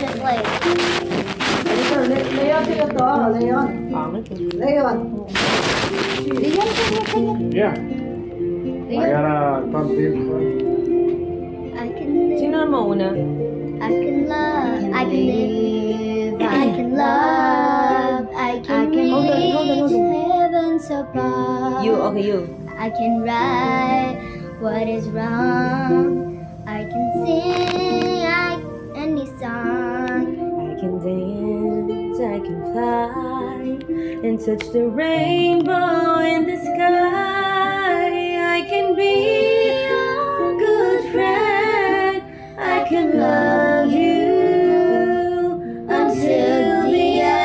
just like Leon, sino to? Leon. Leon. Leon, kanya, kanya. Yeah. I gotta talk to him. I can live. Sino na mauna? I can love, I can live, I can love, I can Hold on, hold on, hold reach on. heavens above. You, okay, you. I can right what is wrong. I can sing and touch the rainbow in the sky. I can be your good friend. I can love you until the end.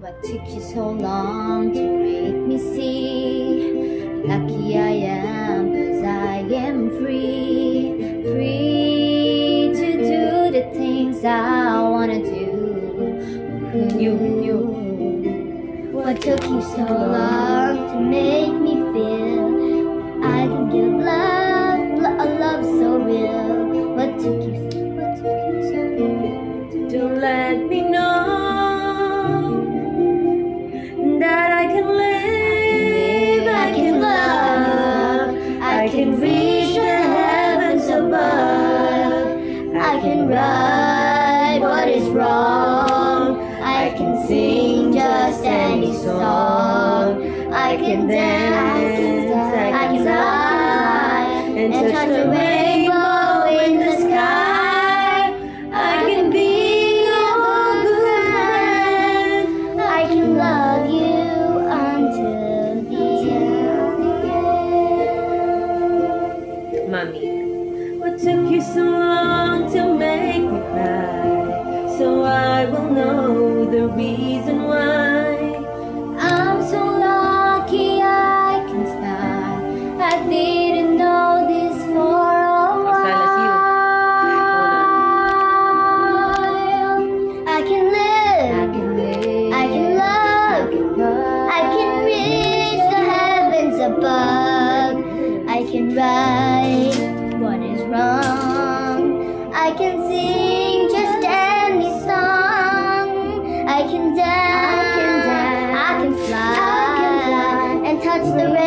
What took you so long to make me see? Lucky I am, cause I am. Free You, you. What took you so long to make me feel? I can give love, lo- a love so real? What took you, what took you so long to to let me know that I can live, I can love, I can reach the heavens above, I can right what is wrong, I can sing just any song, I can dance, the reason why. I'm so lucky I can smile. I didn't know this for a while. I can live. I can live. I can love. I can reach the heavens above. I can right what is wrong. I can sing I can dance. I can fly. And touch the rainbow